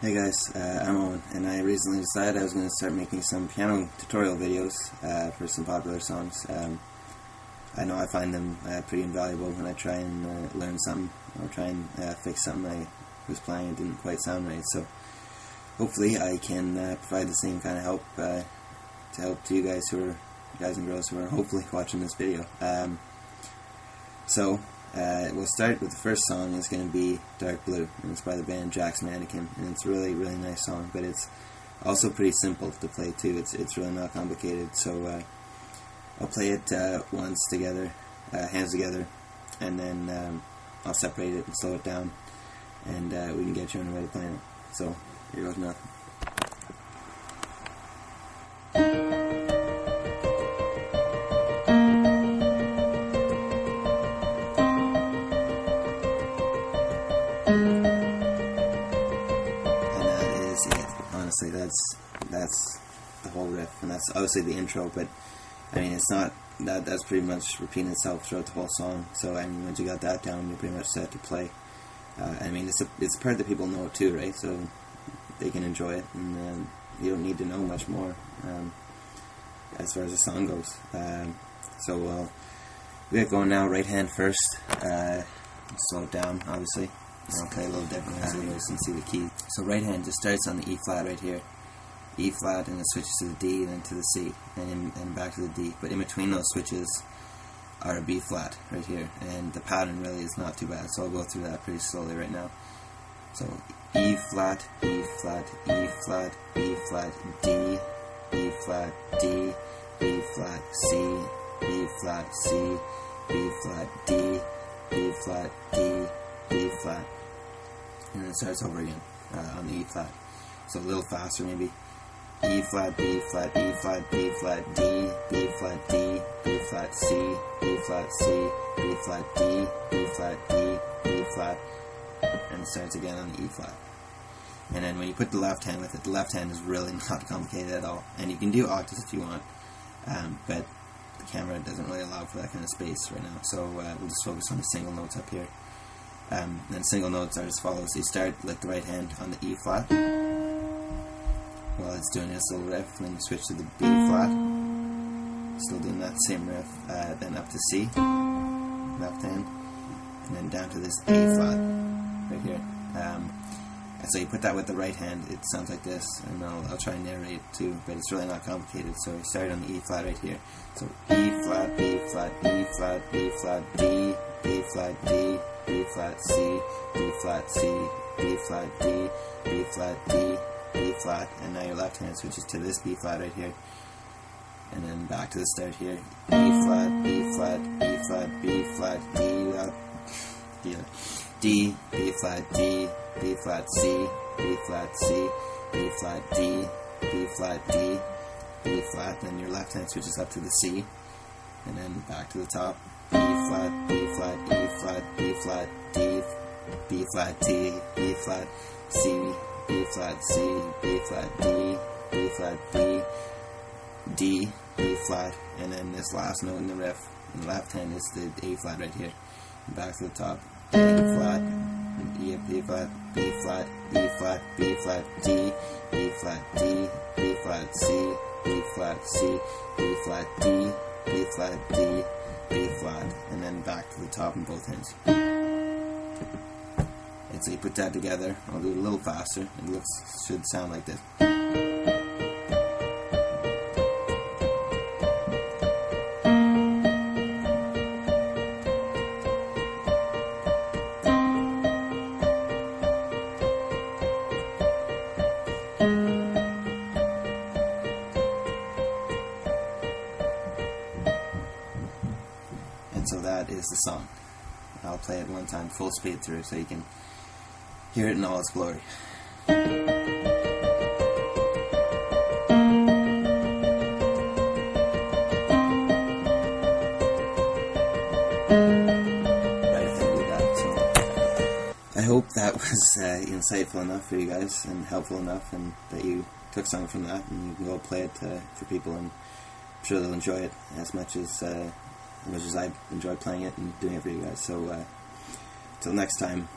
Hey guys, uh, I'm Owen, and I recently decided I was going to start making some piano tutorial videos uh, for some popular songs. Um, I know I find them uh, pretty invaluable when I try and uh, learn something or try and uh, fix something I was playing and didn't quite sound right. So hopefully I can uh, provide the same kind of help to help to you guys who are guys and girls who are hopefully watching this video. Um, so uh, we'll start with the first song. It's going to be Dark Blue, and it's by the band Jack's Mannequin, and it's a really, really nice song. But it's also pretty simple to play too. It's it's really not complicated. So uh, I'll play it uh, once together, uh, hands together, and then um, I'll separate it and slow it down, and uh, we can get you on the way to playing it. So here goes nothing. That's the whole riff, and that's obviously the intro. But I mean, it's not that. That's pretty much repeating itself throughout the whole song. So I mean, once you got that down, you're pretty much set to play. Uh, I mean, it's a it's a part that people know too, right? So they can enjoy it, and um, you don't need to know much more um, as far as the song goes. Um, so we'll we get going now. Right hand first. Uh, slow it down, obviously. I'll play a little you guys see the key. So right hand just starts on the E flat right here. E flat and it switches to the D and then to the C and, and back to the D. But in between those switches are a B flat right here. And the pattern really is not too bad. So I'll go through that pretty slowly right now. So E flat, E flat, E flat, E flat, D, E flat, D, B flat, C, B flat, C, B flat, D, B flat, D, B flat. And then it starts over again uh, on the E flat. So a little faster maybe. E flat, B flat, E flat, B flat, D, B flat, D, B flat, C, B flat, C, B flat, D, B flat, D, B flat, and starts again on the E flat. And then when you put the left hand with it, the left hand is really not complicated at all. And you can do octaves if you want, um, but the camera doesn't really allow for that kind of space right now. So uh, we'll just focus on the single notes up here. Um, then single notes are as follows. You start like the right hand on the E flat while it's doing its little riff, and then you switch to the B flat, still doing that same riff, uh, then up to C, left hand, and then down to this A flat right here. Um, and so you put that with the right hand, it sounds like this, and I'll, I'll try and narrate it too, but it's really not complicated. So we start on the E flat right here. So E flat, B flat, E flat, B flat, D, B flat, D, B flat, C, B flat, C, B flat, D, B flat, D, B flat, and now your left hand switches to this B flat right here. And then back to the start here. E flat, B flat, E flat, B flat, D, uh, D, D, B flat, D, B flat, C, B flat, C, B flat, D, B flat, D, B flat, then your left hand switches up to the C, and then back to the top. B flat, B flat, E flat, B flat, D, B flat, D, B flat, C, B flat, C, B flat, D, B flat, B, D, B flat, and then this last note in the riff, in the left hand is the A flat right here. Back to the top, A flat, E, B flat, B flat, B flat, B flat, D, B flat, D, B flat, C, B flat, C, B flat, D, B flat, D, B flat, and then back to the top in both hands. And so you put that together, I'll do it a little faster, it looks should sound like this. And so that is the song. I'll play it one time full speed through so you can hear it in all its glory. Hope that was uh, insightful enough for you guys and helpful enough, and that you took something from that and you can go play it uh, for people, and I'm sure they'll enjoy it as much as uh, as much as I enjoy playing it and doing it for you guys. So, uh, till next time,